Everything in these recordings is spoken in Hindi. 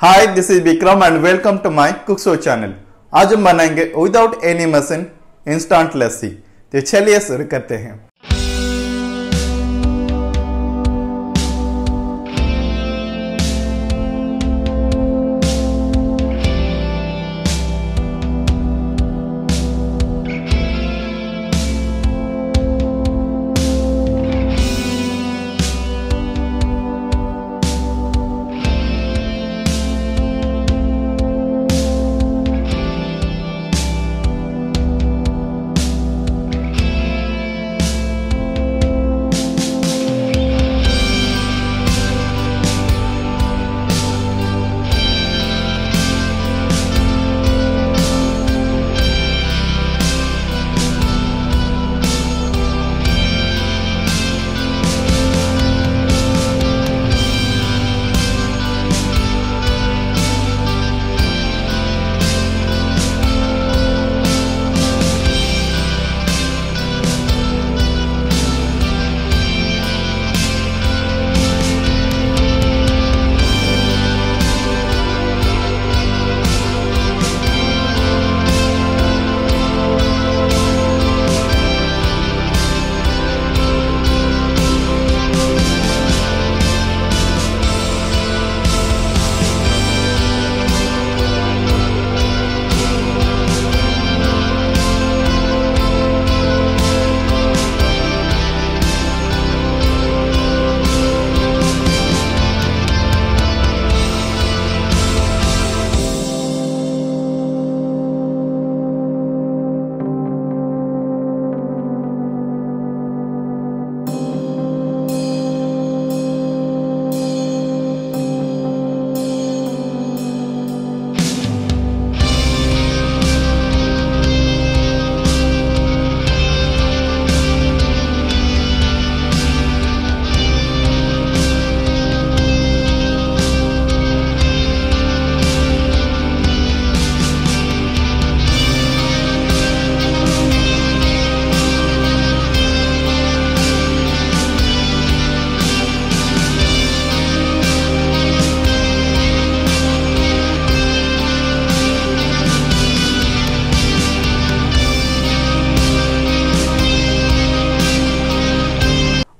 Hi this is Vikram and welcome to my cook show channel आज हम बनाएँगे without any machine instant lassi तो चलिए शुरू करते हैं।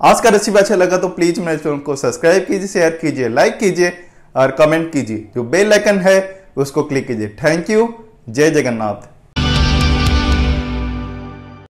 आज का रेसिपी अच्छा लगा तो प्लीज़ मेरे चैनल को सब्सक्राइब कीजिए शेयर कीजिए लाइक कीजिए और कमेंट कीजिए। जो बेल आइकन है, उसको क्लिक कीजिए। थैंक यू जय जगन्नाथ।